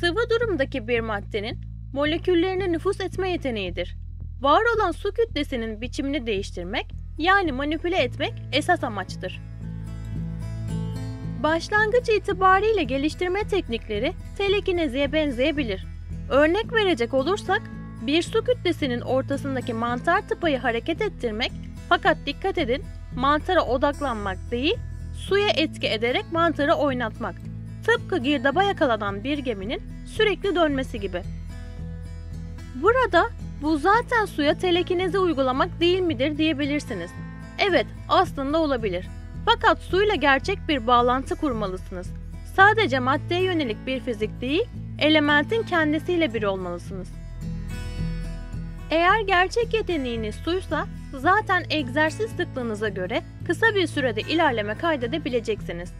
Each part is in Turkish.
Sıvı durumdaki bir maddenin moleküllerine nüfuz etme yeteneğidir. Var olan su kütlesinin biçimini değiştirmek yani manipüle etmek esas amaçtır. Başlangıç itibariyle geliştirme teknikleri telekineziye benzeyebilir. Örnek verecek olursak, bir su kütlesinin ortasındaki mantar tıpayı hareket ettirmek fakat dikkat edin mantara odaklanmak değil, suya etki ederek mantarı oynatmak. Tıpkı girdaba yakalanan bir geminin sürekli dönmesi gibi. Burada bu zaten suya telekinezi uygulamak değil midir diyebilirsiniz. Evet, aslında olabilir. Fakat suyla gerçek bir bağlantı kurmalısınız. Sadece maddeye yönelik bir fizik değil, elementin kendisiyle bir olmalısınız. Eğer gerçek yeteneğiniz suysa, zaten egzersiz sıklığınıza göre kısa bir sürede ilerleme kaydedebileceksiniz.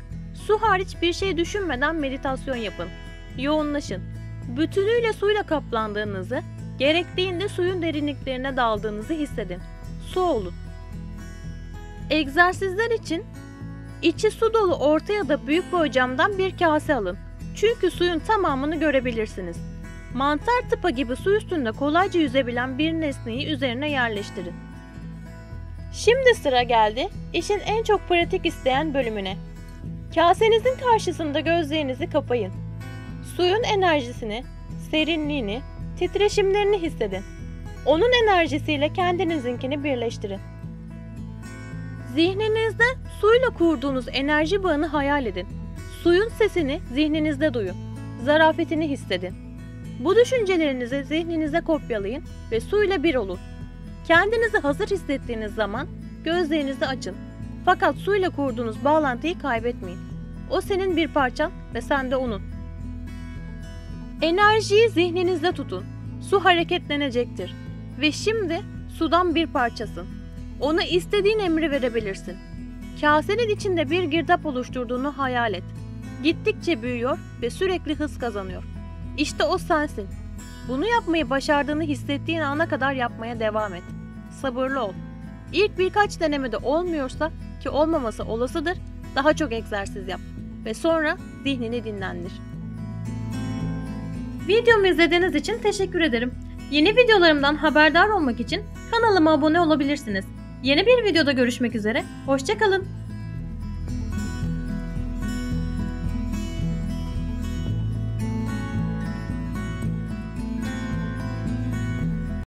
Su hariç bir şey düşünmeden meditasyon yapın. Yoğunlaşın. Bütünüyle suyla kaplandığınızı, gerektiğinde suyun derinliklerine daldığınızı hissedin. Su olun. Egzersizler için içi su dolu orta ya da büyük boy camdan bir kase alın. Çünkü suyun tamamını görebilirsiniz. Mantar tıpa gibi su üstünde kolayca yüzebilen bir nesneyi üzerine yerleştirin. Şimdi sıra geldi işin en çok pratik isteyen bölümüne. Kasenizin karşısında gözlerinizi kapayın. Suyun enerjisini, serinliğini, titreşimlerini hissedin. Onun enerjisiyle kendinizinkini birleştirin. Zihninizde suyla kurduğunuz enerji bağını hayal edin. Suyun sesini zihninizde duyun. Zarafetini hissedin. Bu düşüncelerinizi zihninize kopyalayın ve suyla bir olun. Kendinizi hazır hissettiğiniz zaman gözlerinizi açın. Fakat suyla kurduğunuz bağlantıyı kaybetmeyin. O senin bir parçan ve sen de onun. Enerjiyi zihninizde tutun. Su hareketlenecektir. Ve şimdi sudan bir parçasın. Ona istediğin emri verebilirsin. Kasenin içinde bir girdap oluşturduğunu hayal et. Gittikçe büyüyor ve sürekli hız kazanıyor. İşte o sensin. Bunu yapmayı başardığını hissettiğin ana kadar yapmaya devam et. Sabırlı ol. İlk birkaç denemede olmuyorsa ki olmaması olasıdır, daha çok egzersiz yap ve sonra zihnini dinlendir. Videomu izlediğiniz için teşekkür ederim. Yeni videolarımdan haberdar olmak için kanalıma abone olabilirsiniz. Yeni bir videoda görüşmek üzere, hoşçakalın.